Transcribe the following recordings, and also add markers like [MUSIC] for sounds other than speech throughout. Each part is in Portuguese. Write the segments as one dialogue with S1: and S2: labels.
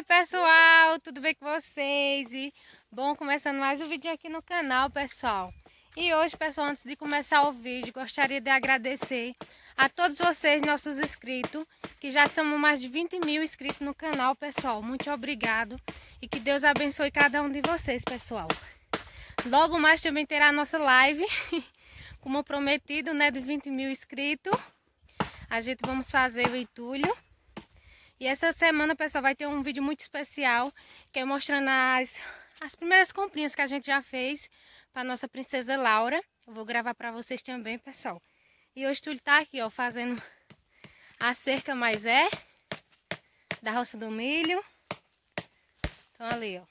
S1: Oi pessoal, tudo bem com vocês? E bom, começando mais um vídeo aqui no canal, pessoal. E hoje, pessoal, antes de começar o vídeo, gostaria de agradecer a todos vocês, nossos inscritos, que já somos mais de 20 mil inscritos no canal, pessoal. Muito obrigado e que Deus abençoe cada um de vocês, pessoal. Logo mais também terá a nossa live, [LAUGHS] como prometido, né, de 20 mil inscritos. A gente vamos fazer o entulho. E essa semana, pessoal, vai ter um vídeo muito especial, que é mostrando as, as primeiras comprinhas que a gente já fez para nossa princesa Laura. Eu vou gravar para vocês também, pessoal. E hoje tu tá aqui, ó, fazendo a cerca mais é da roça do milho. Então ali, ó.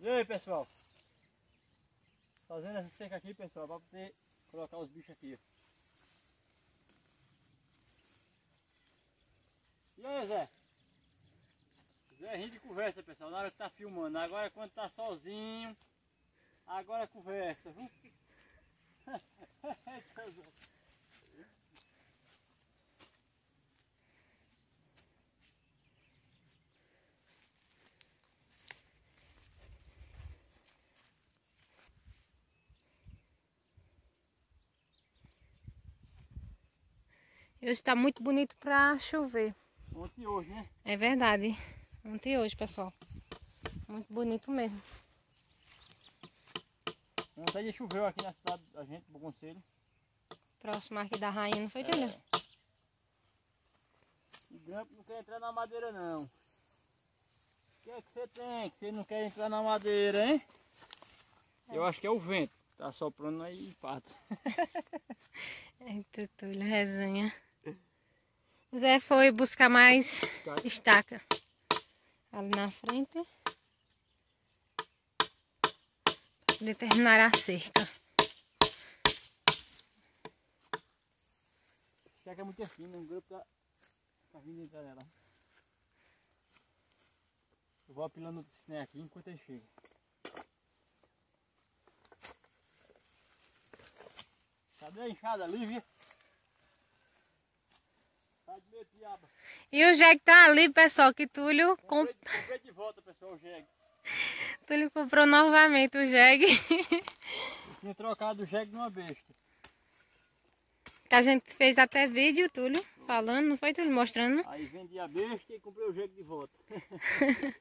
S2: E aí, pessoal? Fazendo essa cerca aqui, pessoal, para poder colocar os bichos aqui. E aí, Zé? Zé ri de conversa, pessoal, na hora que tá filmando. Agora quando tá sozinho, agora conversa, viu? [LAUGHS]
S1: Hoje está muito bonito para chover.
S2: Ontem e hoje, né?
S1: É verdade. Ontem e hoje, pessoal. Muito bonito mesmo.
S2: Ontem choveu aqui na cidade da gente, do conselho.
S1: Próximo aqui da rainha, não foi,
S2: É.
S1: Túlio?
S2: O grampo não quer entrar na madeira não. O que é que você tem que você não quer entrar na madeira, hein? Eu acho que é o vento. Tá soprando aí e pata. [LAUGHS]
S1: Eita, Túlio, resenha. Zé foi buscar mais estaca. Ali na frente. Para poder terminar a cerca.
S2: Que é muito fino, o grupo tá, tá vindo nela. Eu vou apilando o ciné aqui enquanto ele chega. Cadê a enxada, Lívia? Tá de meio diaba.
S1: E o jegue tá ali, pessoal, que Túlio, com...
S2: Comprei, comprei de volta, pessoal, o jegue. [LAUGHS]
S1: Túlio comprou novamente o jegue.
S2: Eu tinha trocado o jegue numa besta.
S1: que a gente fez até vídeo, Túlio, falando, não foi, Túlio? Mostrando.
S2: Aí vendi a besta e comprei o jegue de volta. [LAUGHS]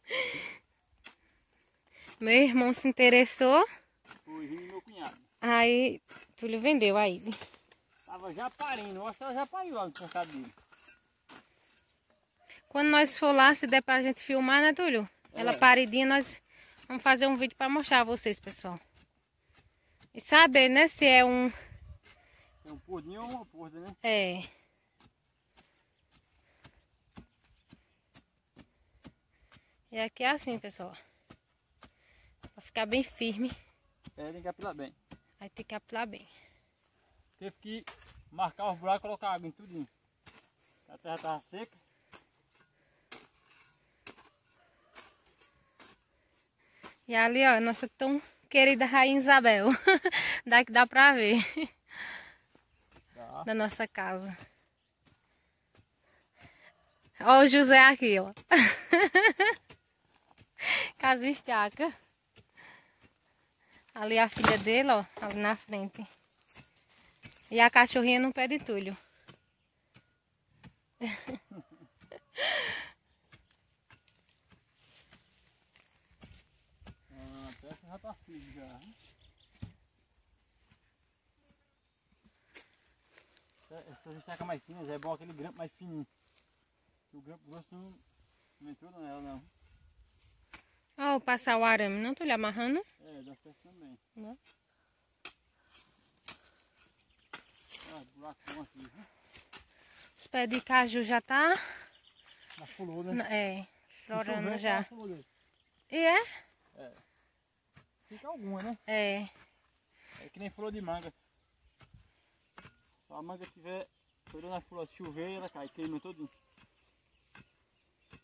S1: Meu irmão se interessou,
S2: Foi vindo meu cunhado.
S1: aí Túlio vendeu aí.
S2: Tava já parindo, eu acho que ela já pariu lá no cercado dele.
S1: Quando nós for lá, se der pra gente filmar, né, Túlio? Ela
S2: É.
S1: paridinha, nós vamos fazer um vídeo pra mostrar a vocês, pessoal. E saber, né, se é um...
S2: É um pordinho ou uma porda, né?
S1: É... E aqui é assim, pessoal. Pra ficar bem firme,
S2: É, tem que apilar bem.
S1: aí tem que apilar bem.
S2: Teve que marcar os buracos e colocar água em tudinho. A terra tava seca.
S1: E ali, ó, nossa tão querida Rainha Isabel. [LAUGHS] Daqui dá pra ver. Da nossa casa. Ó o José aqui, ó. [LAUGHS] Casa estaca. Ali a filha dele, ó, ali na frente. E a cachorrinha no pé de Túlio. [LAUGHS]
S2: Ah, terra já tá firme já. né? Essa- Essas estacas mais finas é bom aquele grampo mais fininho. O grampo grosso não, não entrou nela não.
S1: Ó, passar o arame, não Túlio amarrando?
S2: É, dá certo também.
S1: Né?
S2: Ah, buraco bom aqui, viu?
S1: Os pés de caju já tá,
S2: pulou, né?
S1: é, florando já.
S2: dele.
S1: E é?
S2: Fica alguma, né?
S1: É.
S2: É que nem flor de manga. Se a manga tiver se na flor, se chover, ela cai, queima todo.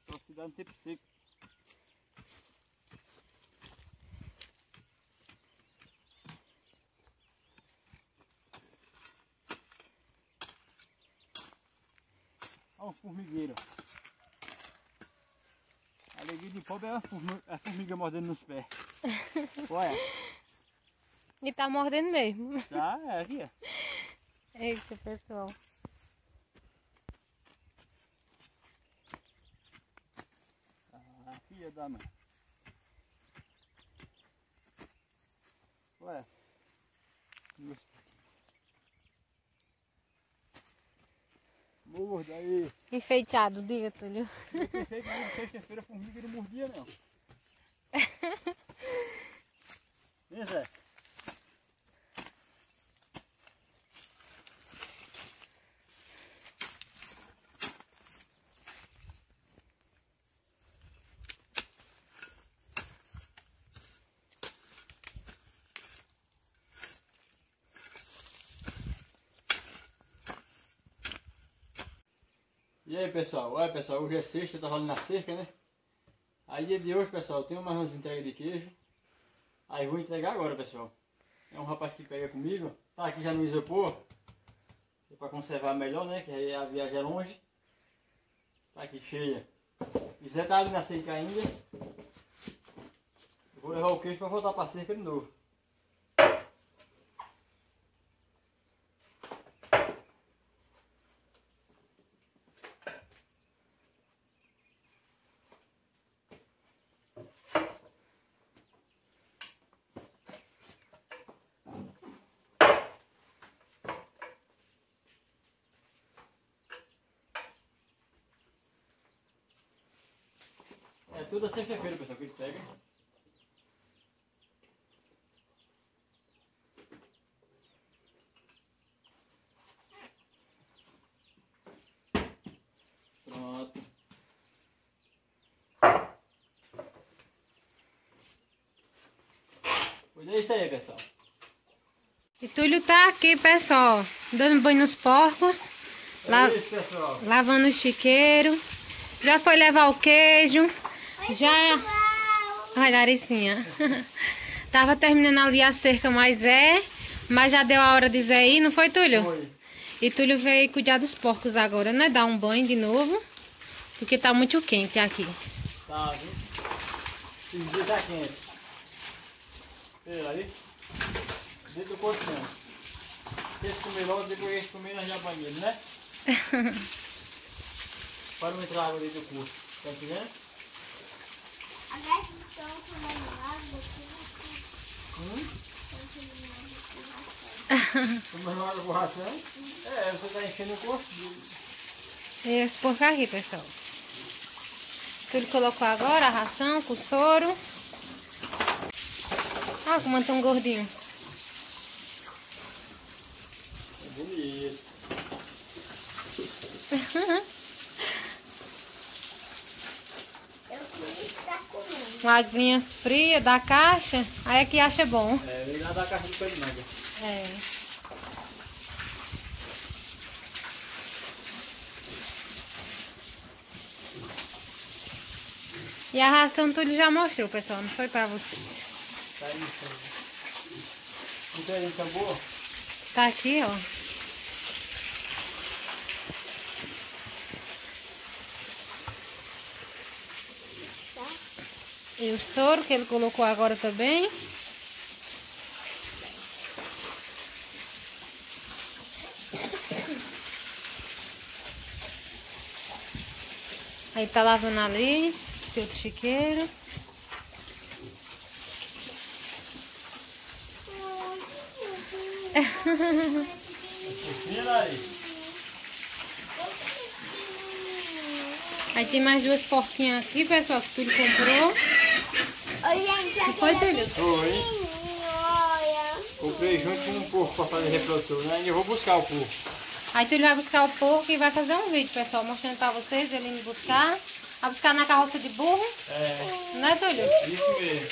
S2: Só se dá no tempo seco. Olha o formigueiro. A alegria de pobre é a formiga é mordendo nos pés. Olha.
S1: E tá mordendo mesmo.
S2: Tá, é aqui, ó.
S1: Eita, pessoal.
S2: Ah, filha da mãe. Olha. Morda aí.
S1: Enfeiteado, diga, Túlio.
S2: Eu pensei que sexta-feira a formiga não mordia, não. [LAUGHS] Vem, Zé. E aí pessoal, olha pessoal, hoje é sexta, tá valendo na cerca, né? Aí dia de hoje pessoal, eu tenho mais umas entregas de queijo Aí vou entregar agora pessoal. É um rapaz que pega comigo, tá aqui já no isopor. É Pra conservar melhor né, que aí a viagem é longe. Tá aqui cheia. E Zé tá ali na cerca ainda. Vou levar o queijo pra voltar pra cerca de novo toda sexta-feira, pessoal, que a gente pega. Pronto. Pois é isso aí, pessoal.
S1: E Túlio tá aqui, pessoal, dando banho nos porcos, la
S2: É isso, pessoal.
S1: lavando o chiqueiro. Já foi levar o queijo. Já. Ai, Laricinha. [LAUGHS] Tava terminando ali a cerca, mas é. Mas já deu a hora de Zé ir, não foi, Túlio?
S2: Foi.
S1: E Túlio veio cuidar dos porcos agora, né? Dar um banho de novo. Porque tá muito quente aqui.
S2: Tá, viu? Esse dia tá quente. Olha aí. Dentro do colchão. Esse comer logo, depois esse comer nós já né? [LAUGHS] Para não entrar água dentro do curso. Tá entendendo?
S3: Estão tomando água,
S2: com ração? É, você tá enchendo o corpo.
S1: E os porcos aqui, pessoal. Túlio colocou agora a ração com soro. Ah, como tão gordinho.
S2: É bonito. [LAUGHS]
S1: Uma aguinha fria da caixa. Aí é que acha bom.
S2: É, vem lá da caixa de pé de manga.
S1: É. E a ração Túlio já mostrou, pessoal. Não foi pra vocês.
S2: Tá aí, tá aí. Não tem tambor?
S1: Tá aqui, ó. E o soro que ele colocou agora também. Aí tá lavando ali, esse outro chiqueiro. [LAUGHS]
S2: Aí
S1: tem mais duas porquinhas aqui, pessoal, que tudo comprou. Foi,
S3: aquele
S1: Túlio?
S2: Oi.
S3: pequenininho, olha.
S2: Comprei junto com um porco pra fazer reprodução, né? Ainda eu vou buscar o porco.
S1: Aí Túlio vai buscar o porco e vai fazer um vídeo, pessoal, mostrando pra vocês ele indo buscar. Vai buscar na carroça de burro,
S2: É,
S1: né, Túlio?
S2: isso mesmo.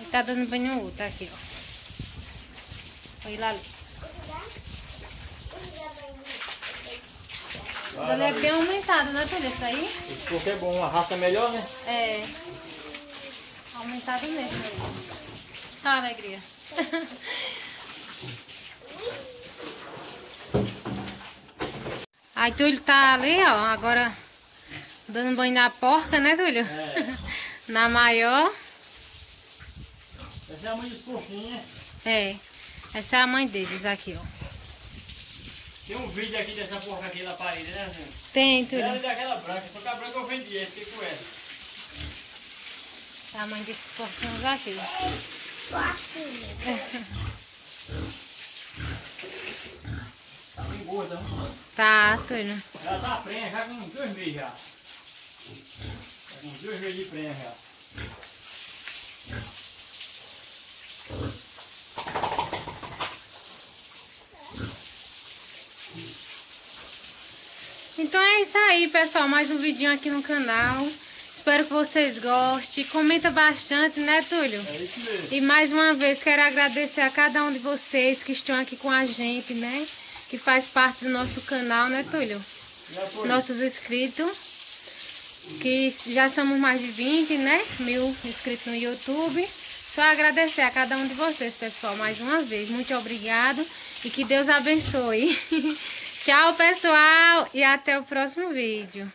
S1: Ele tá dando banho no outro aqui, ó. Olha lá ali.
S2: Vai
S1: Ele é bem aumentado, né, Túlio? Isso aí?
S2: Esse porco é bom, a raça é melhor, né?
S1: É. Aumentado mesmo. Tá, alegria. [LAUGHS] Aí Túlio tá ali, ó, agora dando banho na porca, né, Túlio?
S2: É. [LAUGHS]
S1: na maior.
S2: Essa é a mãe dos porquinhos, né?
S1: É. Essa é a mãe deles aqui, ó.
S2: Tem um vídeo aqui dessa porca aqui na parede, né, gente?
S1: Tem,
S2: Ela é daquela branca, só que a branca eu vendi, esse fiquei com ela.
S1: Essa é a mãe desses porquinhos aqui.
S2: Tá bem gorda, né?
S1: Tá, Túlio.
S2: Ela tá prenha já com uns dois meses já. Tá com uns dois meses de prenha já.
S1: Então é isso aí, pessoal. Mais um vidinho aqui no canal. Espero que vocês gostem. Comenta bastante, né, Túlio?
S2: É isso mesmo.
S1: E mais uma vez quero agradecer a cada um de vocês que estão aqui com a gente, né? Que faz parte do nosso canal, né, Túlio? Nossos inscritos. Que já somos mais de 20, né? Mil inscritos no YouTube. Só agradecer a cada um de vocês, pessoal, mais uma vez. Muito obrigado e que Deus abençoe. [LAUGHS] Tchau, pessoal, e até o próximo vídeo.